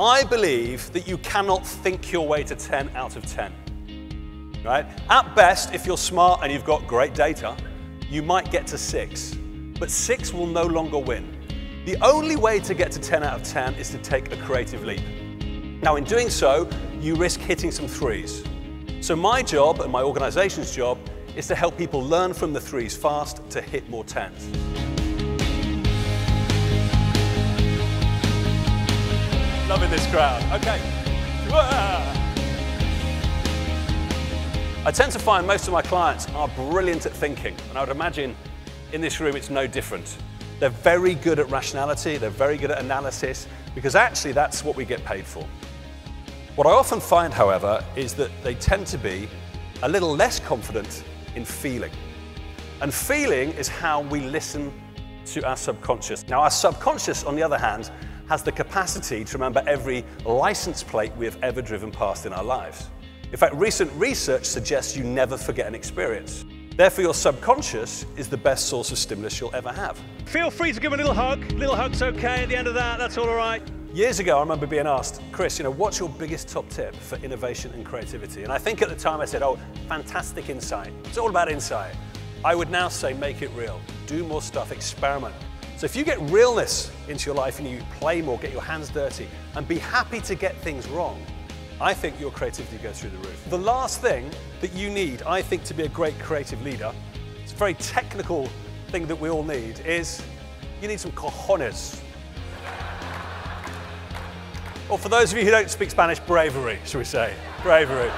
I believe that you cannot think your way to 10 out of 10. Right? At best, if you're smart and you've got great data, you might get to six, but six will no longer win. The only way to get to 10 out of 10 is to take a creative leap. Now, in doing so, you risk hitting some threes. So, my job and my organization's job is to help people learn from the threes fast to hit more tens. Loving this crowd. Okay. I tend to find most of my clients are brilliant at thinking, and I would imagine in this room it's no different. They're very good at rationality, they're very good at analysis, because actually that's what we get paid for. What I often find, however, is that they tend to be a little less confident in feeling. And feeling is how we listen to our subconscious. Now, our subconscious, on the other hand, has the capacity to remember every license plate we have ever driven past in our lives. In fact, recent research suggests you never forget an experience. Therefore, your subconscious is the best source of stimulus you'll ever have. Feel free to give a little hug. Little hug's okay at the end of that, that's all right. Years ago, I remember being asked, Chris, you know, what's your biggest top tip for innovation and creativity? And I think at the time I said, oh, fantastic insight. It's all about insight. I would now say, make it real. Do more stuff, experiment. So if you get realness into your life and you play more, get your hands dirty, and be happy to get things wrong, I think your creativity goes through the roof. The last thing that you need, I think, to be a great creative leader, it's a very technical thing that we all need, is you need some cojones. Or for those of you who don't speak Spanish, bravery, shall we say? Bravery.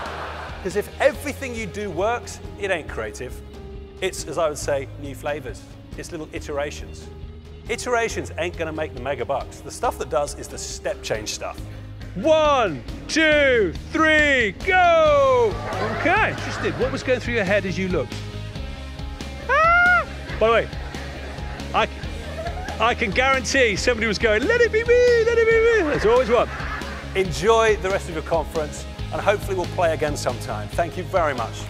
Because if everything you do works, it ain't creative. It's, as I would say, new flavors. It's little iterations. Iterations ain't gonna make the mega bucks. The stuff that does is the step change stuff. One, two, three, go! Okay, interesting. What was going through your head as you looked? Ah! By the way, I, I can guarantee somebody was going, let it be me, let it be me. There's always one. Enjoy the rest of your conference and hopefully we'll play again sometime. Thank you very much.